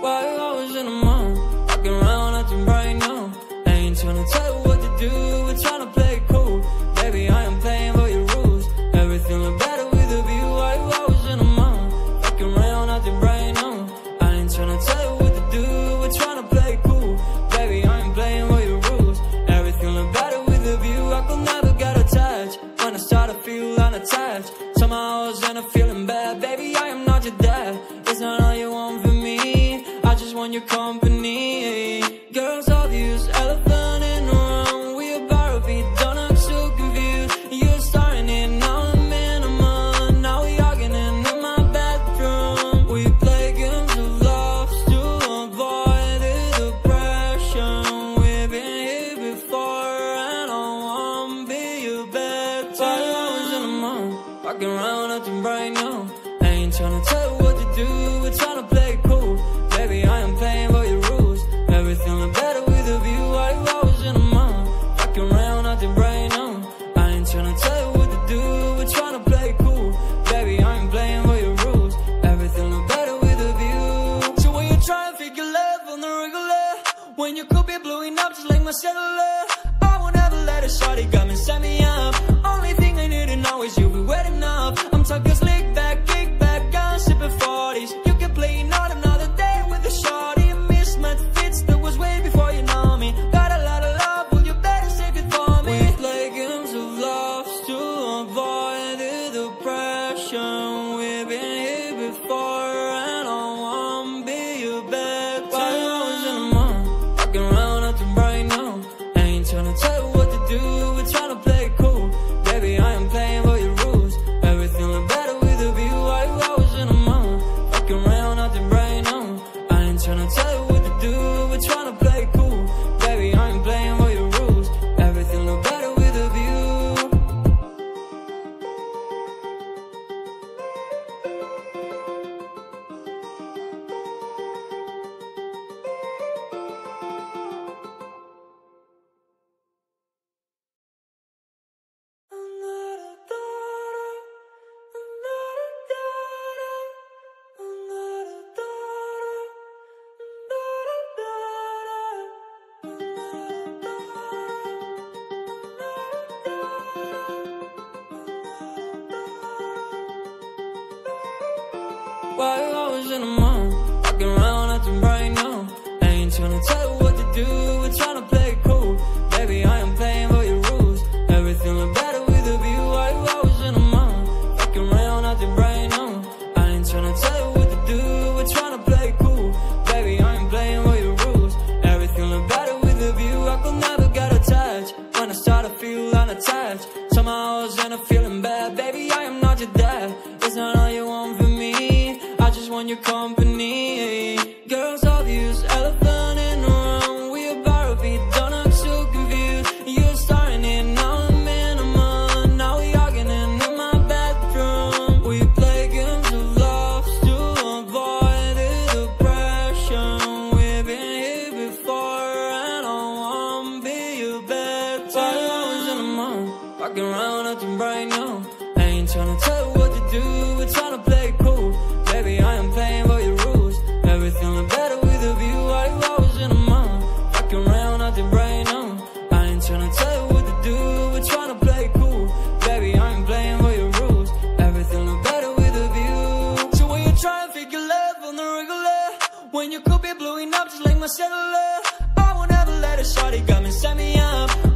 Why always in the mood? Walking around acting right now. I ain't tryna tell you what to do, want your company. Girls all obvious, elephant in the room. We about to be done. I'm so confused. You're starting it now. I'm in a month. Now we arguing in my bedroom. We play games of love to avoid the depression. We've been here before, and I won't be your bed. I was in the mood, walking around acting bright now. I ain't tryna tell you what to do, we're tryna Why always in the mood? Walking around acting bright now. I ain't tryna tell you what to do, we're tryna play it cool. Baby, I am playing by your rules. Everything look better with a view. Why you in the mood? Walking around acting bright now. I ain't tryna tell you what to do, we're tryna play it cool. Baby, I ain't playing by your rules. Everything look better with a view. I could never get attached. When I start to feel unattached, somehow I was in a feeling bad. Baby, I am not your dad. Your company. Girls all obvious, elephant in the room. We about to be done. I'm so confused. You're starting it now. I'm in a. Now we arguing in my bedroom. We play games of love to avoid the depression. We've been here before, and I won't be your bed. I was in the mood, walking around acting bright now. I ain't tryna tell you what to do. We're tryna play. right now. I ain't tryna tell you what to do, we're tryna play cool. Baby, I ain't playing by your rules. Everything look better with a view. So when you try and figure love on the regular, when you could be blowing up just like my cellular, I won't ever let a shawty got me, set me up.